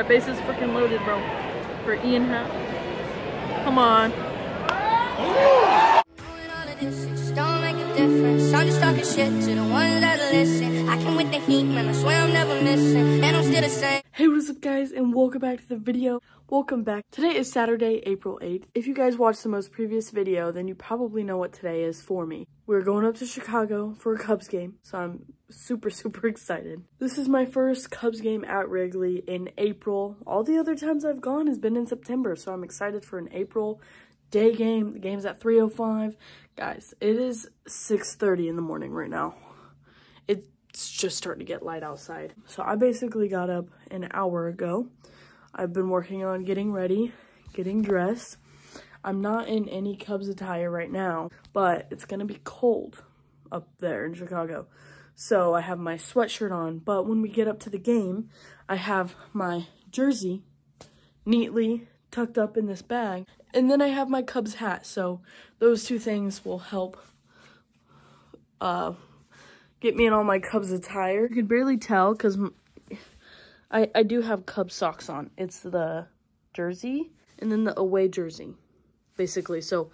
Alright, base is freaking loaded, bro. For Ian Happ. Come on. I'm just talking shit to the ones that listen. I can with the heat, man. I swear I'm never missing, and I'm still the same. Hey, what is up guys and welcome back to the video. Welcome back. Today is Saturday, April 8th. If you guys watched the most previous video, then you probably know what today is for me. We're going up to Chicago for a Cubs game, so I'm super, super excited. This is my first Cubs game at Wrigley in April. All the other times I've gone has been in September, so I'm excited for an April day game. The game's at 3.05. Guys, it is 6.30 in the morning right now. It's just starting to get light outside. So I basically got up an hour ago. I've been working on getting ready, getting dressed. I'm not in any Cubs attire right now, but it's gonna be cold up there in Chicago. So I have my sweatshirt on, but when we get up to the game, I have my jersey neatly tucked up in this bag. And then I have my Cubs hat, so those two things will help uh, get me in all my Cubs attire. You can barely tell because I, I do have Cubs socks on. It's the jersey and then the away jersey, basically. So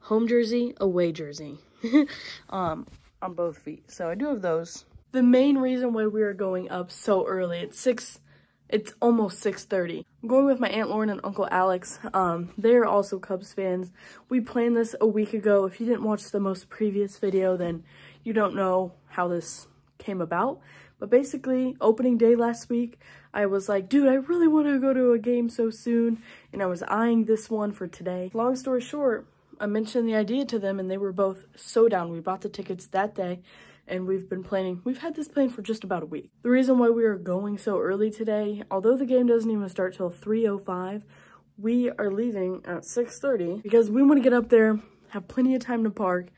home jersey, away jersey um, on both feet. So I do have those. The main reason why we are going up so early, it's 6, it's almost 6.30. I'm going with my Aunt Lauren and Uncle Alex. Um, they're also Cubs fans. We planned this a week ago. If you didn't watch the most previous video, then you don't know how this came about. But basically, opening day last week, I was like, dude, I really want to go to a game so soon. And I was eyeing this one for today. Long story short, I mentioned the idea to them and they were both so down. We bought the tickets that day and we've been planning, we've had this plan for just about a week. The reason why we are going so early today, although the game doesn't even start till 3.05, we are leaving at 6.30 because we want to get up there, have plenty of time to park,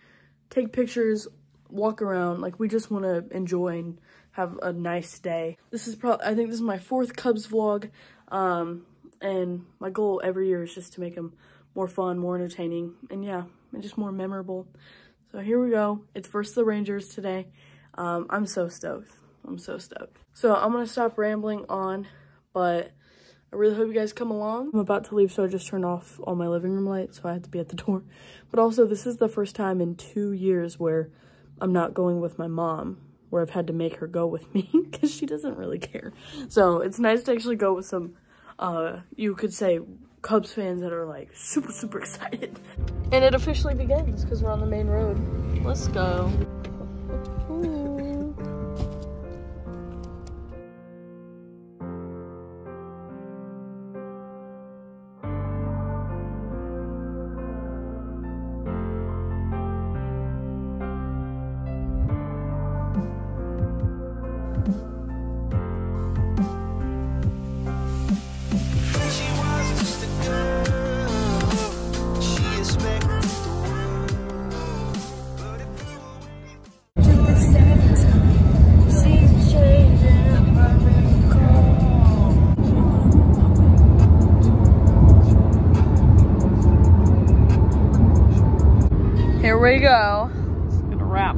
take pictures, walk around. Like, we just want to enjoy and have a nice day. This is probably, I think this is my fourth Cubs vlog. Um, and my goal every year is just to make them more fun, more entertaining, and yeah, and just more memorable. So here we go. It's versus the Rangers today. Um, I'm so stoked. I'm so stoked. So I'm going to stop rambling on, but I really hope you guys come along. I'm about to leave, so I just turned off all my living room lights, so I had to be at the door. But also, this is the first time in two years where I'm not going with my mom, where I've had to make her go with me, because she doesn't really care. So it's nice to actually go with some, uh, you could say, Cubs fans that are like super, super excited. And it officially begins because we're on the main road. Let's go. We go. It's gonna wrap.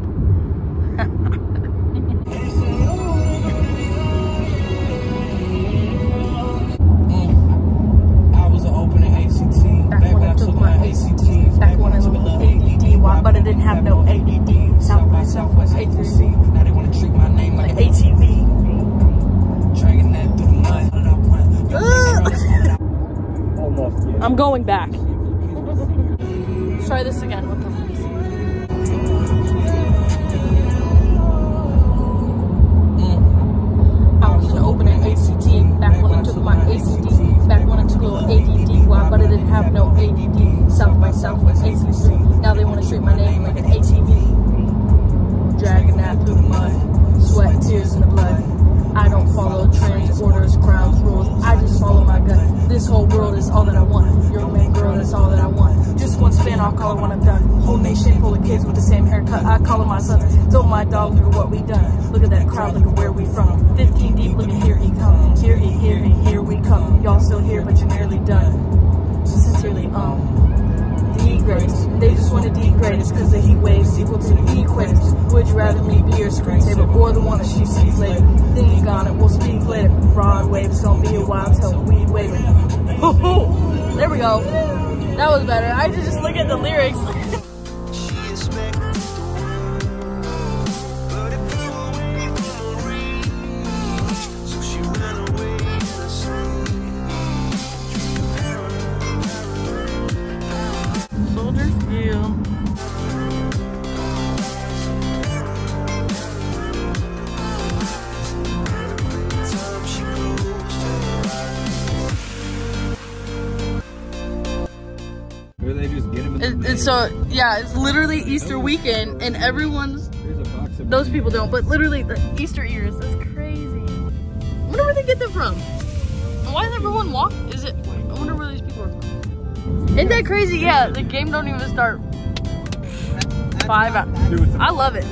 Mm. I was an opening ACT. Back when I took my ACTs. Back when I took a my ADD, why- but I didn't have no ADD. South by Southwest ATC. Now they wanna treat my name like ATV. dragging that through the mud. Almost, yeah. I'm going back. Try this again. Would you rather me be your screensaver or the one that she sees later? Then you got it, we'll speak later. Broadway. waves don't be a while till we wave. there we go. That was better. I just look at the lyrics. so yeah, it's literally Easter weekend, and everyone's those people don't, but literally the Easter ears. That's crazy. I wonder where they get them from. Why does everyone walk? Is it? I wonder where these people are from. Isn't that crazy? Yeah, the game don't even start five hours. I love it.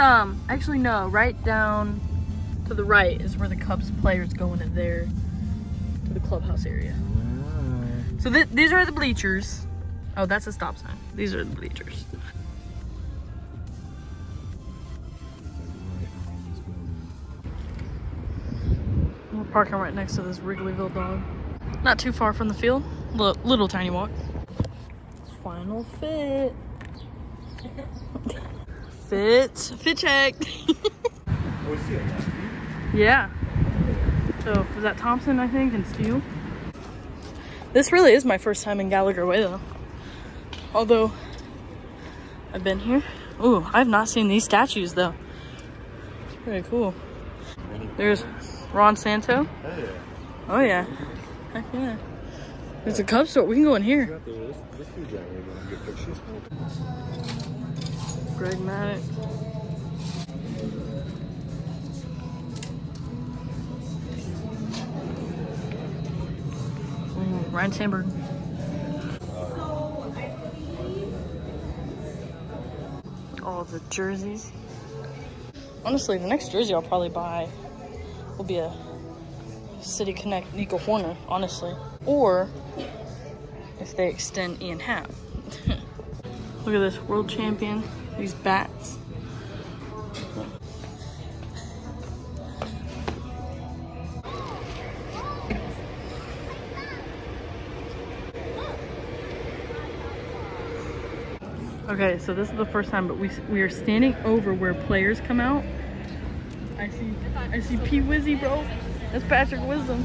Um actually no, right down to the right is where the Cubs players go into there to the clubhouse area. So th- these are the bleachers. Oh, that's a stop sign. These are the bleachers. We're parking right next to this Wrigleyville dog. Not too far from the field. Little, little tiny walk. Final fit. Fit. Fit check. yeah. So, is that Thompson, I think, and Steele? This really is my first time in Gallagher Way, though. Although, I've been here. Ooh, I've not seen these statues, though. Very cool. There's Ron Santo. Oh, yeah. Heck yeah. There's a Cubs store. We can go in here. Greg Maddux. Mm, Ryne Sandberg. All the jerseys. Honestly, the next jersey I'll probably buy will be a City Connect Nico Hoerner, honestly. Or if they extend Ian Happ. Look at this world champion. These bats. Okay, so this is the first time, but we we are standing over where players come out. I see, I see P Wizzy, bro. That's Patrick Wisdom.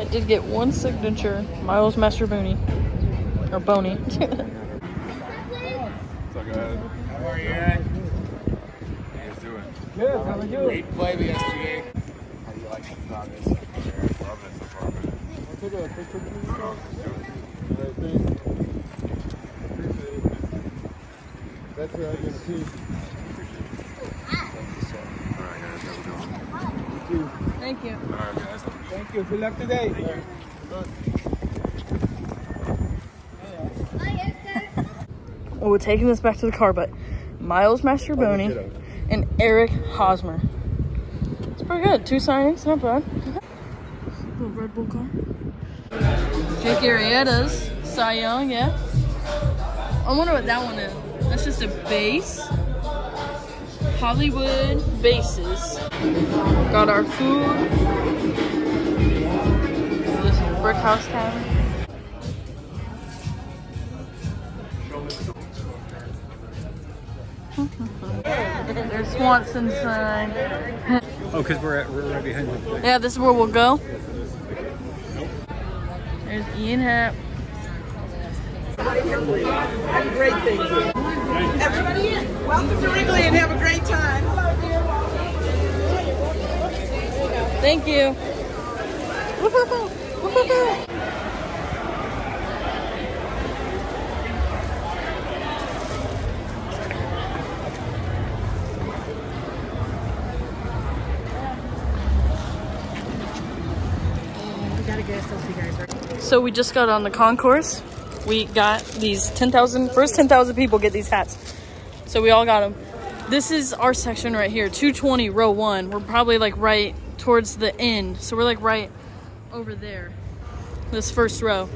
did get one signature, Miles Mastrobuoni. Or Boney. So good. How are you guys? How you guys doing? Good, how are you? Great play yesterday. How do you like the progress? Loving it so far, man. I'll take a picture of you. That's what I can see. Alright guys, have a good one. Thank you. Alright guys. Thank you. Good luck today. Well, oh, we're taking this back to the car, but Miles Mastrobuoni oh, and Eric Hosmer. It's Pretty good. Two signings, not bad. Little Red Bull car. Jake Arrieta's Cy Young, yeah. I wonder what that one is. That's just a base. Hollywood bases. Got our food. This is Brick House Tavern. There's Swanson sign. Oh, because we're, at, we're right behind him. Yeah, this is where we'll go. There's Ian Happ. Have a great thing. Everybody in. Welcome to Wrigley and have a great time. Thank you. So we just got on the concourse. We got these 10,000, first 10,000 people get these hats. So we all got them. This is our section right here, 220 row one. We're probably like right towards the end. So we're like right over there, this first row.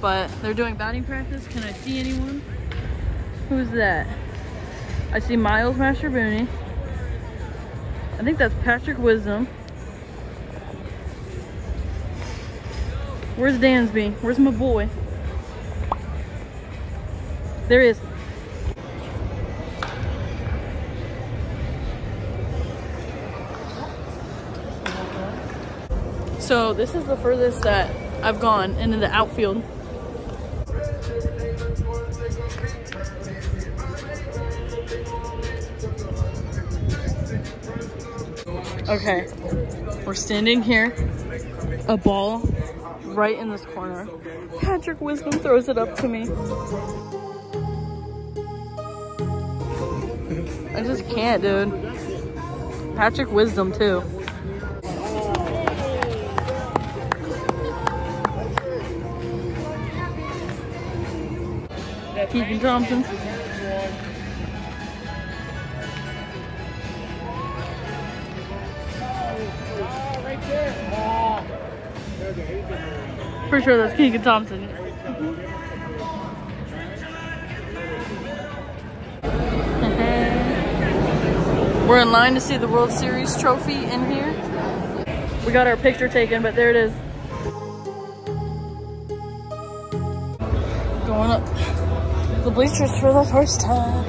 But they're doing batting practice. Can I see anyone? Who's that? I see Miles Mastrobuoni. I think that's Patrick Wisdom. Where's Dansby? Where's my boy? There he is. So this is the furthest that I've gone into the outfield. Okay, we're standing here. A ball right in this corner. Patrick Wisdom throws it up to me. I just can't, dude. Patrick Wisdom, too. Keegan Thompson. For sure, that's Keegan Thompson. We're in line to see the World Series trophy in here. We got our picture taken, but there it is. The bleachers for the first time.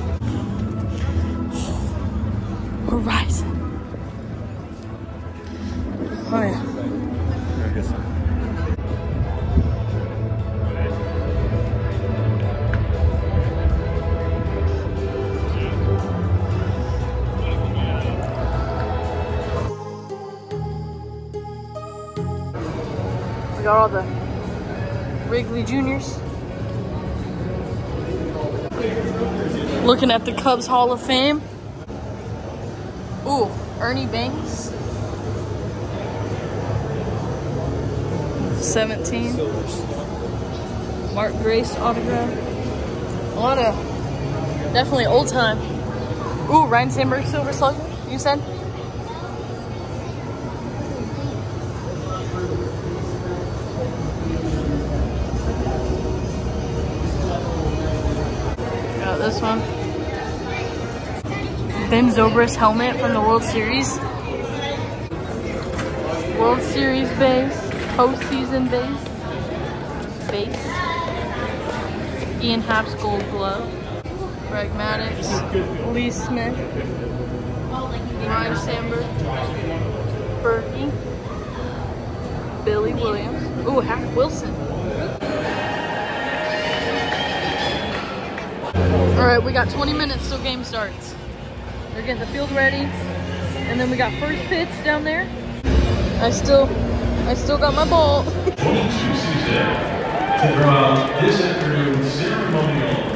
Rising. Oh yeah. We got all the Wrigley Juniors. Looking at the Cubs Hall of Fame. Ooh, Ernie Banks. 17. Mark Grace autograph. A lot of, definitely old time. Ooh, Ryne Sandberg Silver Slugger, you said? Got this one. Ben Zobrist helmet from the World Series. World Series base, postseason base, base. Ian Happ's gold glove. Greg Maddux, Lee Smith, Ryne Sandberg, Berkey, Billy Williams. Ooh, Hack Wilson. All right, we got 20 minutes till game starts. They're getting the field ready. And then we got first pitch down there. I still, I still got my ball. Draw this afternoon's ceremonial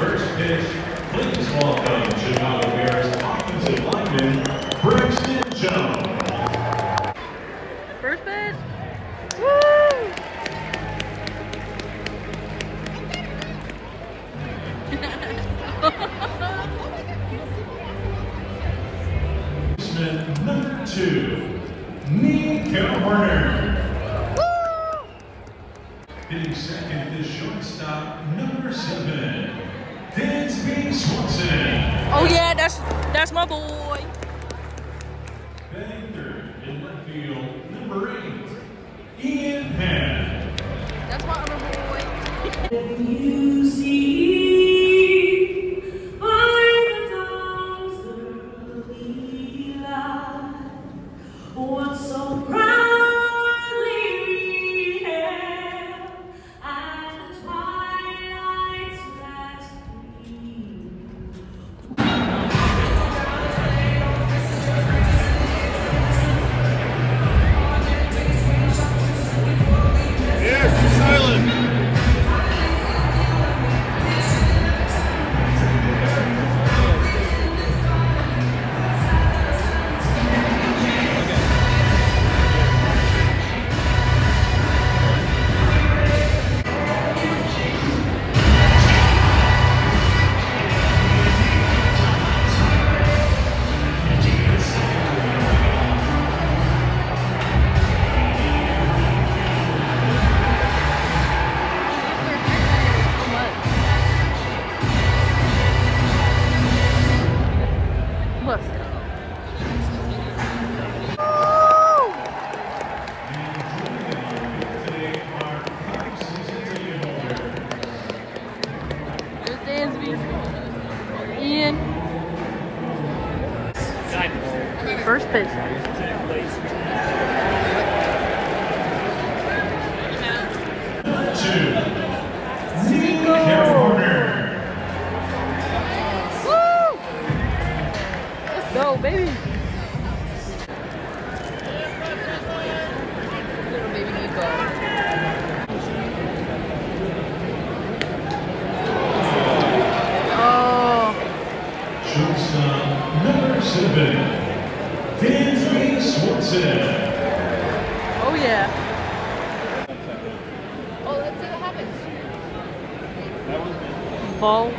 Swanson. oh yeah. Oh, let's see what happens. Ball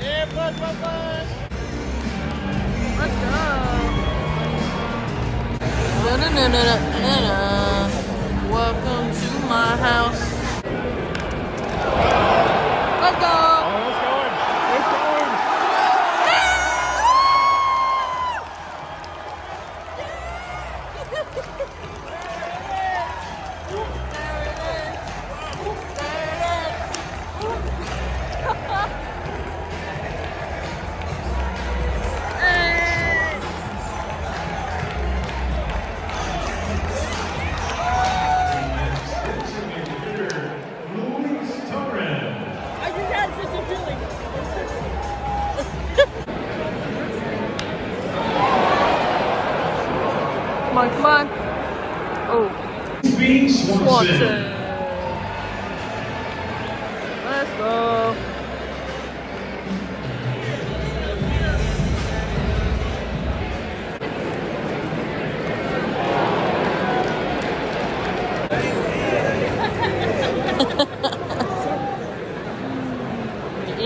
Let's go. Welcome to my house. Let's go.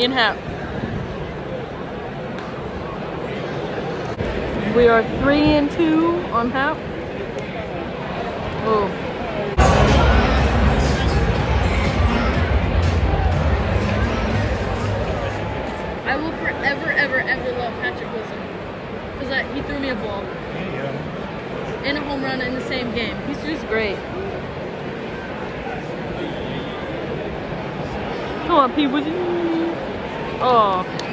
Ian Happ. We are three and two on Happ. Oh. I will forever, ever, ever love Patrick Wisdom. Because he threw me a ball. And a home run in the same game. He's just great. Come on, Pete, would? Oh.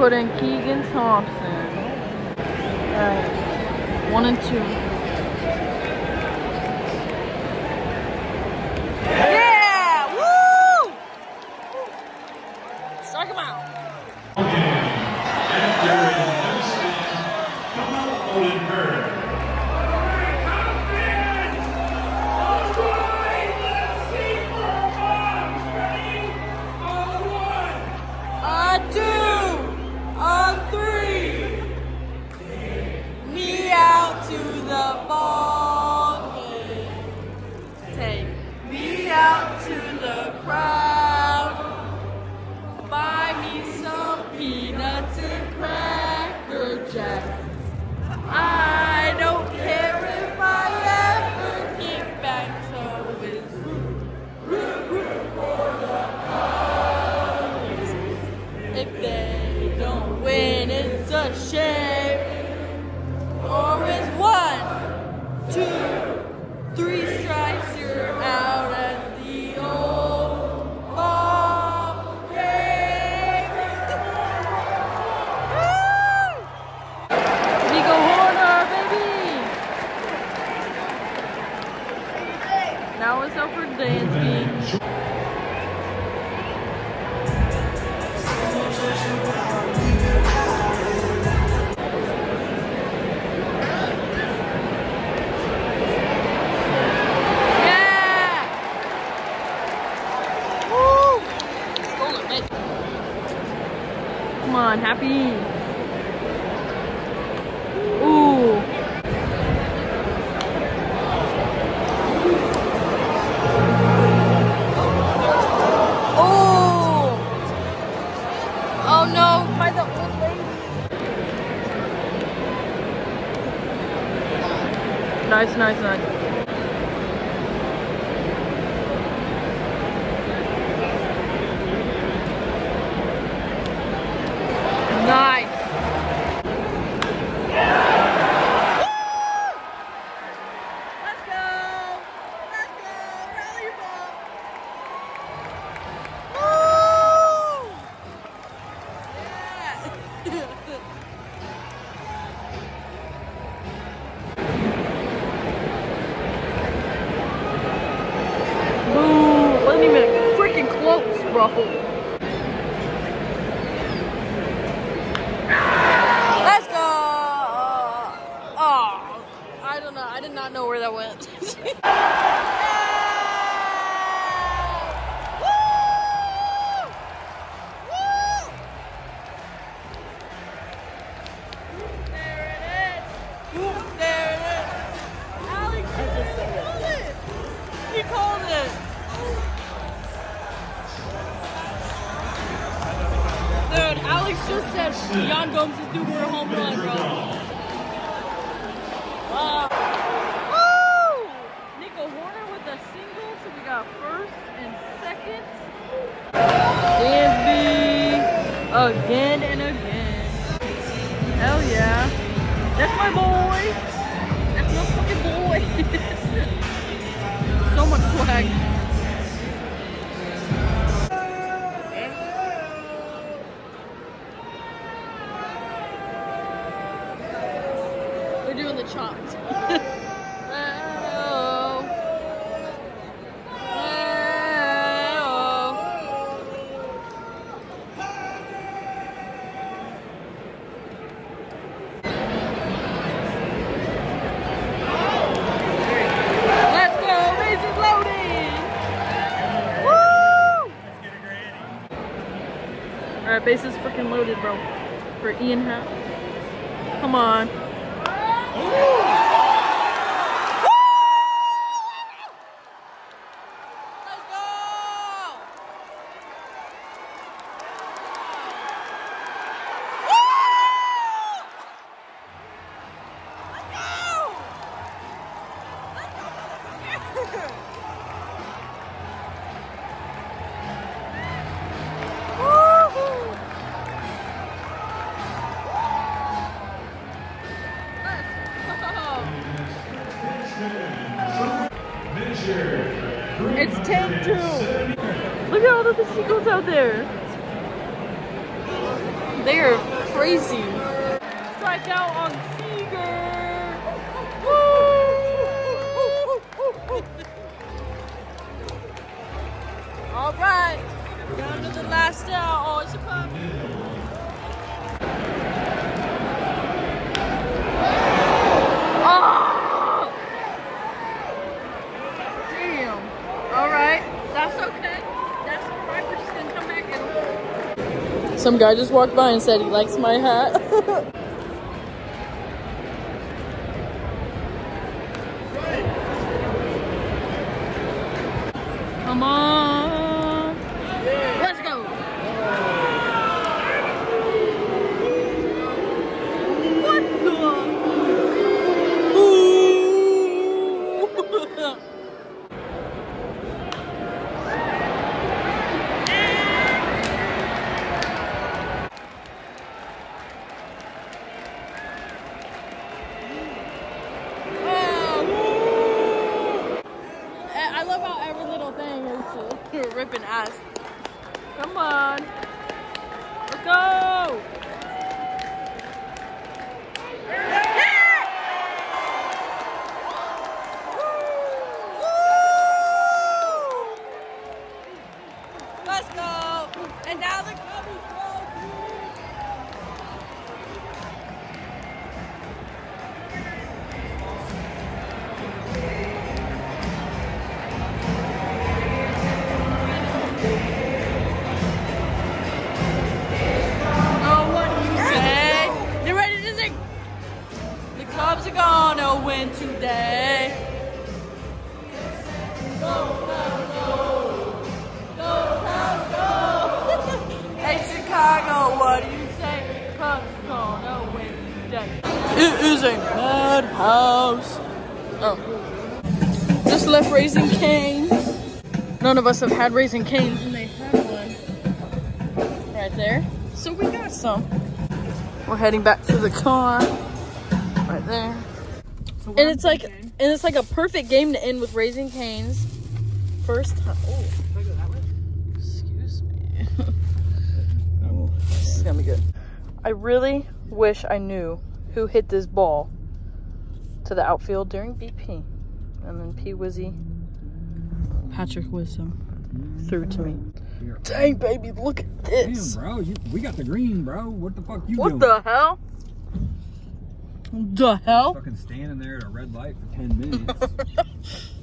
put in Keegan Thompson. Alright, one and two. nice, nice, nice. Alex just said Yan Gomes is due for a home run, bro. Wow. Woo! Nico Hoerner with a single, so we got first and second. Dansby again and again. Hell yeah. That's my boy. That's my fucking boy. so much swag. There. guy just walked by and said he likes my hat. Come on. None of us have had Raising Canes, and they had one right there. So we got some. We're heading back to the car right there. and it's like, and it's like a perfect game to end with Raising Canes. First time. Oh, excuse me. oh, this is gonna be good. I really wish I knew who hit this ball to the outfield during BP. And then P Wizzy, Patrick Wisdom threw it to me. Dang, baby, look at this. Damn, bro, you, we got the green, bro. What the fuck you What doing? the hell? The hell? Fucking standing there at a red light for 10 minutes.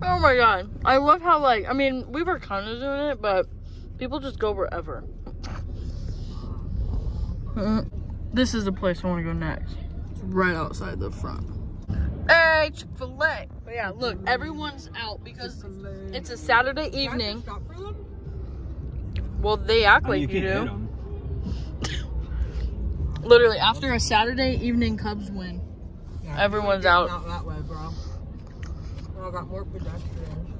Oh my god. I love how, like, I mean, we were kind of doing it, but people just go wherever. Mm. This is the place I want to go next. It's right outside the front. Hey, Chick fil A. But yeah, look, everyone's out because it's a Saturday evening. Well, they act I mean, like you you can't hit do. 'em. Literally, after a Saturday evening Cubs win, everyone's out. Not that way, bro. I got more pedestrians.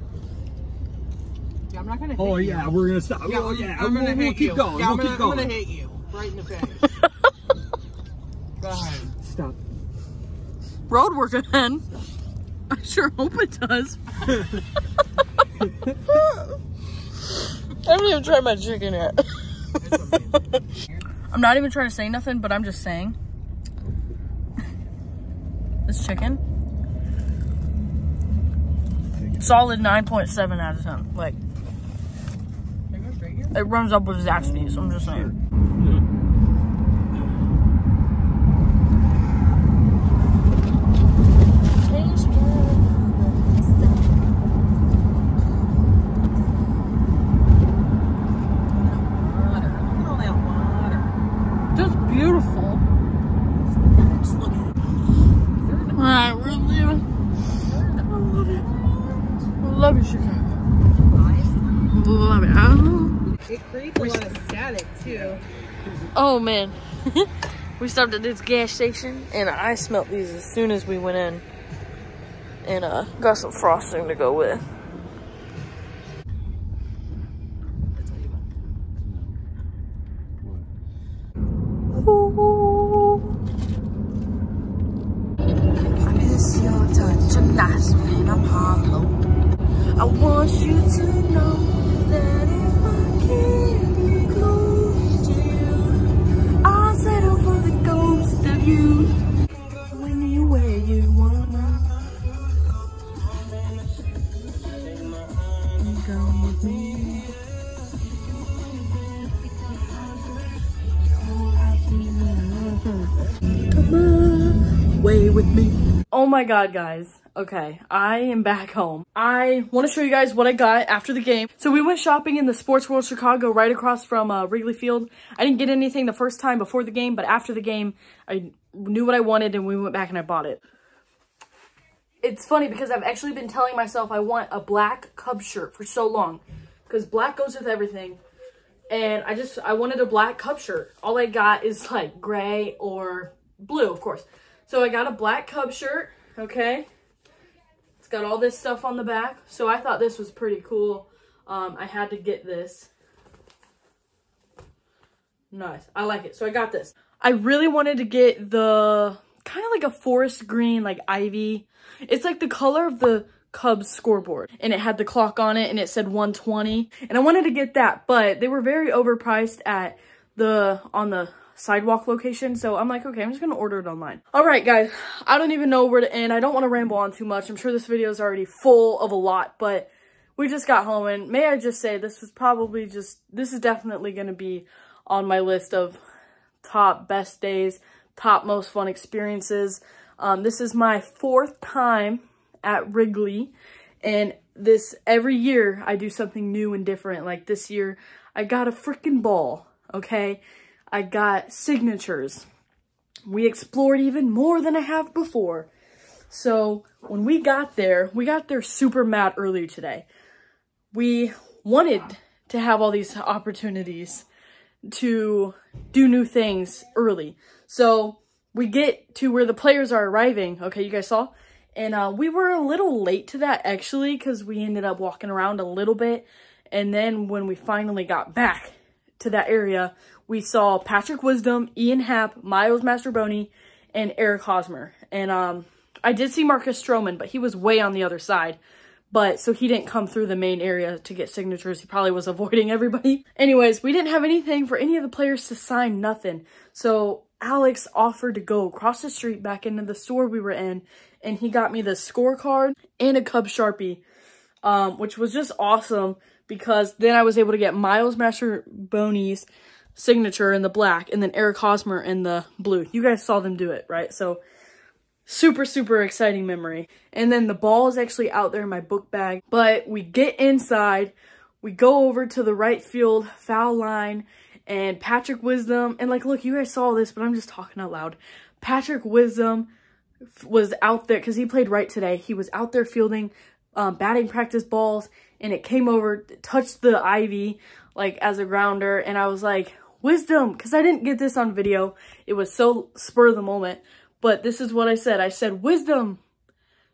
Yeah, I'm not gonna oh, hit Oh, you. yeah, we're gonna stop. Yeah, oh, yeah, I'm we'll, gonna we'll hit keep you. going. Yeah, we'll I'm, gonna, going. I'm gonna hit you right in the face. Go ahead. Stop. Road work again. I sure hope it does. I haven't even tried my chicken yet. I'm not even trying to say nothing, but I'm just saying. This chicken. Solid 9.7 out of 10. Like, it runs up with Zaxby's, I'm just saying. Beautiful. Alright, we're leaving. I love it. I love you, Chicago. Love it. Oh. It creates a lot of static too. Oh man. we stopped at this gas station and I smelt these as soon as we went in. And uh got some frosting to go with. My god, guys. Okay, I am back home. I want to show you guys what I got after the game. So we went shopping in the Sports World Chicago right across from uh, Wrigley Field. I didn't get anything the first time before the game, but after the game, I knew what I wanted and we went back and I bought it. It's funny because I've actually been telling myself I want a black Cubs shirt for so long. Because black goes with everything. And I just, I wanted a black Cub shirt. All I got is like gray or blue, of course. So I got a black Cub shirt, okay? It's got all this stuff on the back. So I thought this was pretty cool. Um, I had to get this. Nice. I like it. So I got this. I really wanted to get the kind of like a forest green, like ivy. It's like the color of the Cubs scoreboard. And it had the clock on it and it said 120. And I wanted to get that, but they were very overpriced at the, on the sidewalk location. So I'm like, okay, I'm just to order it online. All right, guys, I don't even know where to end. I don't want to ramble on too much. I'm sure this video is already full of a lot, but we just got home and may I just say this was probably just, this is definitely to be on my list of top best days, top most fun experiences. Um, this is my fourth time at Wrigley and this every year I do something new and different. Like this year I got a freaking ball, okay? I got signatures. We explored even more than I have before. So when we got there, we got there super mad early today. We wanted to have all these opportunities to do new things early. So we get to where the players are arriving. Okay, you guys saw? And uh, we were a little late to that actually because we ended up walking around a little bit. And then when we finally got back to that area, we saw Patrick Wisdom, Ian Happ, Miles Mastrobuoni, and Eric Hosmer. And um, I did see Marcus Stroman, but he was way on the other side. But so he didn't come through the main area to get signatures. He probably was avoiding everybody. Anyways, we didn't have anything for any of the players to sign, nothing. So Alex offered to go across the street back into the store we were in. And he got me the scorecard and a Cub Sharpie, um, which was just awesome because then I was able to get Miles Mastrobuoni's signature in the black and then Eric Hosmer in the blue. You guys saw them do it, right? So super, super exciting memory. And then the ball is actually out there in my book bag, but we get inside, we go over to the right field foul line and Patrick Wisdom, and like, look, you guys saw this, but I'm just talking out loud. Patrick Wisdom was out there because he played right today. He was out there fielding um, batting practice balls and it came over, touched the ivy like as a grounder. And I was like, wisdom, because I didn't get this on video. It was so spur of the moment. But this is what I said. I said, wisdom,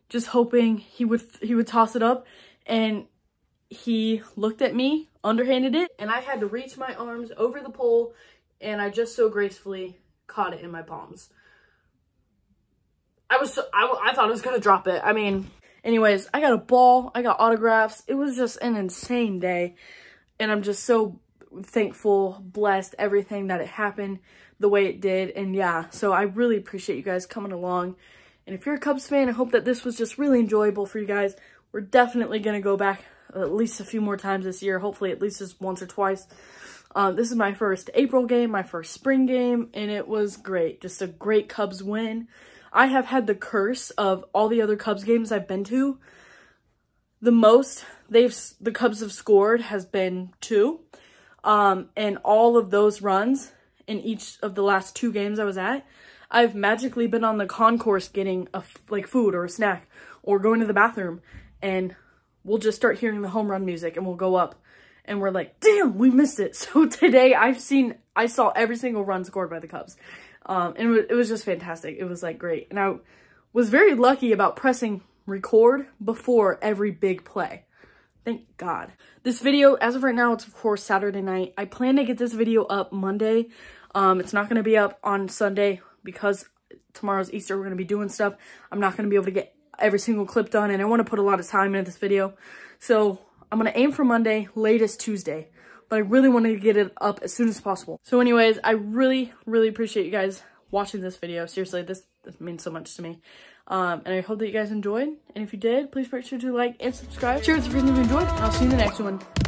just hoping he would, he would toss it up. And he looked at me, underhanded it, and I had to reach my arms over the pole and I just so gracefully caught it in my palms. I was so, I, I thought I was going to drop it. I mean, anyways, I got a ball. I got autographs. It was just an insane day. And I'm just so thankful, blessed, everything that it happened the way it did. And yeah, so I really appreciate you guys coming along. And if you're a Cubs fan, I hope that this was just really enjoyable for you guys. We're definitely going to go back at least a few more times this year. Hopefully at least just once or twice. Um, this is my first April game, my first spring game, and it was great. Just a great Cubs win. I have had the curse of all the other Cubs games I've been to. The most they've the Cubs have scored has been two. Um, and all of those runs in each of the last two games I was at, I've magically been on the concourse getting a like food or a snack or going to the bathroom and we'll just start hearing the home run music and we'll go up and we're like, damn, we missed it. So today I've seen, I saw every single run scored by the Cubs. Um, and it was just fantastic. It was like great. And I was very lucky about pressing record before every big play. Thank God. This video, as of right now, it's of course Saturday night. I plan to get this video up Monday. Um, it's not going to be up on Sunday because tomorrow's Easter. We're going to be doing stuff. I'm not going to be able to get every single clip done and I want to put a lot of time into this video. So I'm going to aim for Monday, latest Tuesday but I really wanted to get it up as soon as possible. So anyways, I really, really appreciate you guys watching this video. Seriously, this, this means so much to me. Um, and I hope that you guys enjoyed. And if you did, please make sure to like and subscribe. Share with your friends if you enjoyed, and I'll see you in the next one.